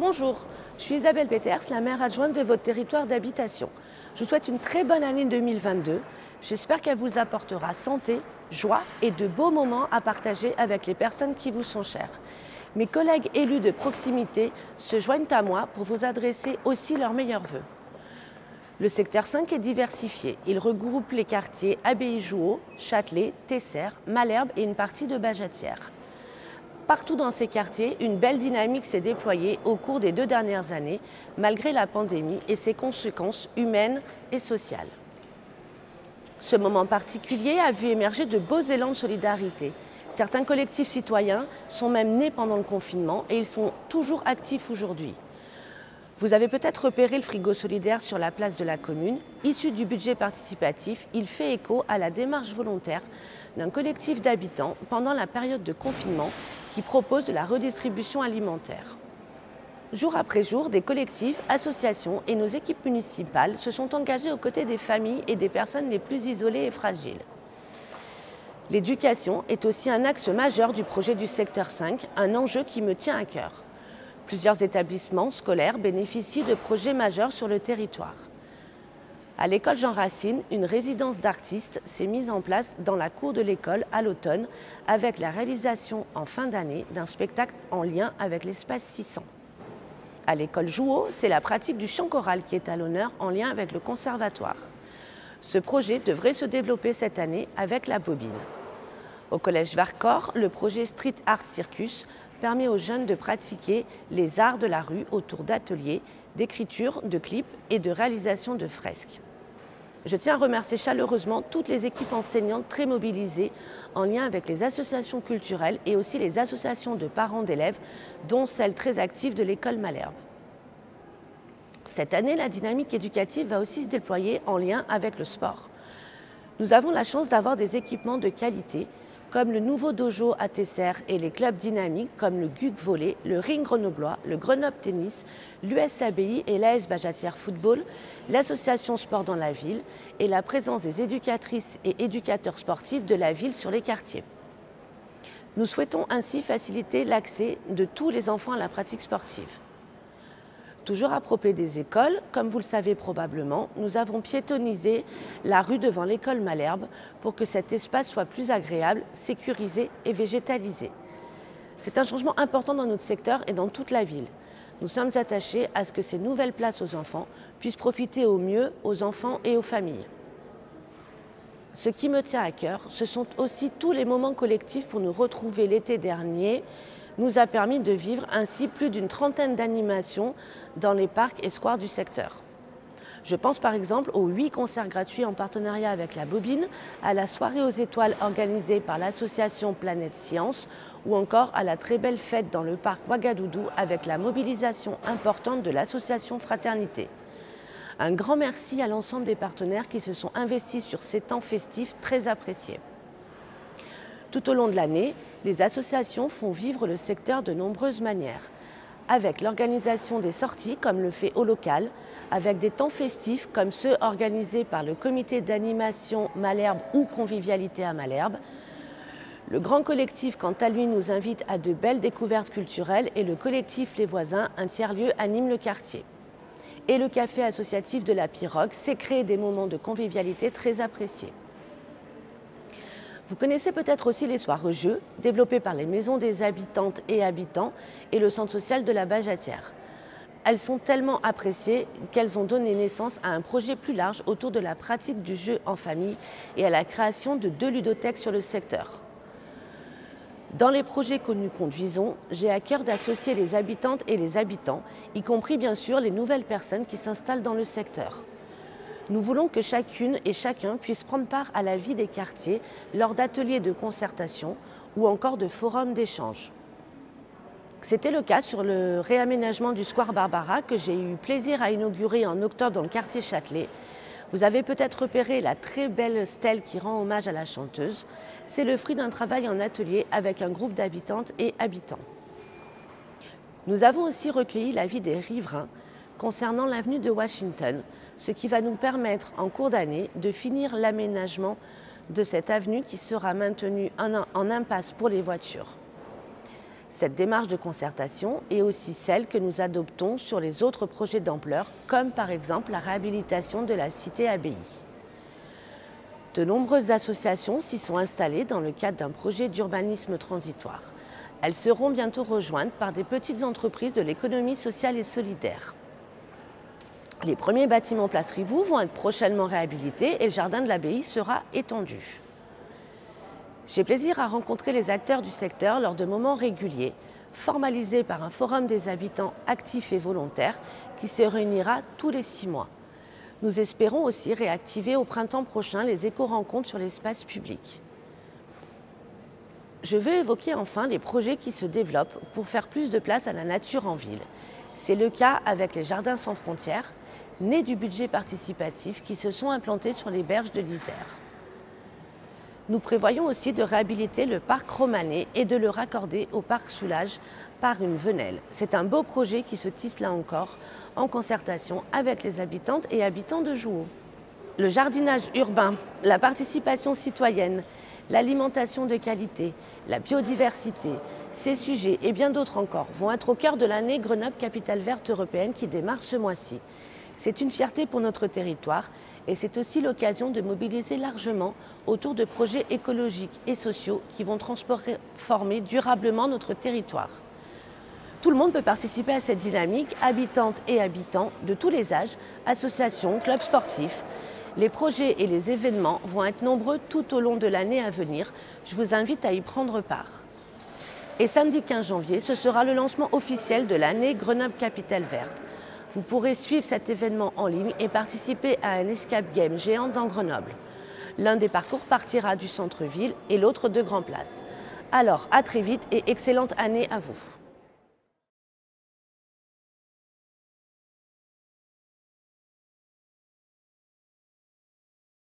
Bonjour, je suis Isabelle Peters, la maire adjointe de votre territoire d'habitation. Je vous souhaite une très bonne année 2022. J'espère qu'elle vous apportera santé, joie et de beaux moments à partager avec les personnes qui vous sont chères. Mes collègues élus de proximité se joignent à moi pour vous adresser aussi leurs meilleurs vœux. Le secteur 5 est diversifié. Il regroupe les quartiers Abbaye-Jouot, Châtelet, Tesser, Malherbe et une partie de Bajatière. Partout dans ces quartiers, une belle dynamique s'est déployée au cours des deux dernières années, malgré la pandémie et ses conséquences humaines et sociales. Ce moment particulier a vu émerger de beaux élans de solidarité. Certains collectifs citoyens sont même nés pendant le confinement et ils sont toujours actifs aujourd'hui. Vous avez peut-être repéré le frigo solidaire sur la place de la commune. Issu du budget participatif, il fait écho à la démarche volontaire d'un collectif d'habitants pendant la période de confinement qui propose de la redistribution alimentaire. Jour après jour, des collectifs, associations et nos équipes municipales se sont engagés aux côtés des familles et des personnes les plus isolées et fragiles. L'éducation est aussi un axe majeur du projet du secteur 5, un enjeu qui me tient à cœur. Plusieurs établissements scolaires bénéficient de projets majeurs sur le territoire. À l'école Jean Racine, une résidence d'artistes s'est mise en place dans la cour de l'école à l'automne avec la réalisation en fin d'année d'un spectacle en lien avec l'espace 600. À l'école Jouot, c'est la pratique du chant choral qui est à l'honneur en lien avec le conservatoire. Ce projet devrait se développer cette année avec la bobine. Au collège Varcor, le projet Street Art Circus permet aux jeunes de pratiquer les arts de la rue autour d'ateliers, d'écriture, de clips et de réalisation de fresques. Je tiens à remercier chaleureusement toutes les équipes enseignantes très mobilisées en lien avec les associations culturelles et aussi les associations de parents d'élèves, dont celle très active de l'école Malherbe. Cette année, la dynamique éducative va aussi se déployer en lien avec le sport. Nous avons la chance d'avoir des équipements de qualité comme le nouveau dojo à et les clubs dynamiques comme le GUC Volley, le Ring Grenoblois, le Grenoble Tennis, l'USABI et l'AS Bajatière Football, l'association Sport dans la ville et la présence des éducatrices et éducateurs sportifs de la ville sur les quartiers. Nous souhaitons ainsi faciliter l'accès de tous les enfants à la pratique sportive. Toujours à propos des écoles, comme vous le savez probablement, nous avons piétonnisé la rue devant l'école Malherbe pour que cet espace soit plus agréable, sécurisé et végétalisé. C'est un changement important dans notre secteur et dans toute la ville. Nous sommes attachés à ce que ces nouvelles places aux enfants puissent profiter au mieux aux enfants et aux familles. Ce qui me tient à cœur, ce sont aussi tous les moments collectifs pour nous retrouver l'été dernier nous a permis de vivre ainsi plus d'une trentaine d'animations dans les parcs et squares du secteur. Je pense par exemple aux huit concerts gratuits en partenariat avec la Bobine, à la soirée aux étoiles organisée par l'association Planète Science ou encore à la très belle fête dans le parc Ouagadougou avec la mobilisation importante de l'association Fraternité. Un grand merci à l'ensemble des partenaires qui se sont investis sur ces temps festifs très appréciés. Tout au long de l'année, les associations font vivre le secteur de nombreuses manières, avec l'organisation des sorties comme le fait au local, avec des temps festifs comme ceux organisés par le comité d'animation Malherbe ou Convivialité à Malherbe. Le grand collectif, quant à lui, nous invite à de belles découvertes culturelles et le collectif Les Voisins, un tiers-lieu, anime le quartier. Et le café associatif de la Pirogue s'est créé des moments de convivialité très appréciés. Vous connaissez peut-être aussi les soirs jeux développés par les maisons des habitantes et habitants et le centre social de la Bajatière. Elles sont tellement appréciées qu'elles ont donné naissance à un projet plus large autour de la pratique du jeu en famille et à la création de deux ludothèques sur le secteur. Dans les projets que nous conduisons, j'ai à cœur d'associer les habitantes et les habitants, y compris bien sûr les nouvelles personnes qui s'installent dans le secteur. Nous voulons que chacune et chacun puisse prendre part à la vie des quartiers lors d'ateliers de concertation ou encore de forums d'échange. C'était le cas sur le réaménagement du square Barbara que j'ai eu plaisir à inaugurer en octobre dans le quartier Châtelet. Vous avez peut-être repéré la très belle stèle qui rend hommage à la chanteuse. C'est le fruit d'un travail en atelier avec un groupe d'habitantes et habitants. Nous avons aussi recueilli l'avis des riverains concernant l'avenue de Washington, ce qui va nous permettre en cours d'année de finir l'aménagement de cette avenue qui sera maintenue en, impasse pour les voitures. Cette démarche de concertation est aussi celle que nous adoptons sur les autres projets d'ampleur, comme par exemple la réhabilitation de la cité Abbaye. De nombreuses associations s'y sont installées dans le cadre d'un projet d'urbanisme transitoire. Elles seront bientôt rejointes par des petites entreprises de l'économie sociale et solidaire. Les premiers bâtiments Place Rivou vont être prochainement réhabilités et le jardin de l'abbaye sera étendu. J'ai plaisir à rencontrer les acteurs du secteur lors de moments réguliers, formalisés par un forum des habitants actifs et volontaires qui se réunira tous les six mois. Nous espérons aussi réactiver au printemps prochain les éco-rencontres sur l'espace public. Je veux évoquer enfin les projets qui se développent pour faire plus de place à la nature en ville. C'est le cas avec les Jardins sans frontières, nés du budget participatif qui se sont implantés sur les berges de l'Isère. Nous prévoyons aussi de réhabiliter le parc romanais et de le raccorder au parc Soulage par une venelle. C'est un beau projet qui se tisse là encore en concertation avec les habitantes et habitants de Jouot. Le jardinage urbain, la participation citoyenne, l'alimentation de qualité, la biodiversité, ces sujets et bien d'autres encore vont être au cœur de l'année Grenoble Capitale Verte Européenne qui démarre ce mois-ci. C'est une fierté pour notre territoire et c'est aussi l'occasion de mobiliser largement autour de projets écologiques et sociaux qui vont transformer durablement notre territoire. Tout le monde peut participer à cette dynamique, habitantes et habitants de tous les âges, associations, clubs sportifs. Les projets et les événements vont être nombreux tout au long de l'année à venir. Je vous invite à y prendre part. Et samedi 15 janvier, ce sera le lancement officiel de l'année Grenoble Capitale Verte. Vous pourrez suivre cet événement en ligne et participer à un escape game géant dans Grenoble. L'un des parcours partira du centre-ville et l'autre de Grand Place. Alors, à très vite et excellente année à vous.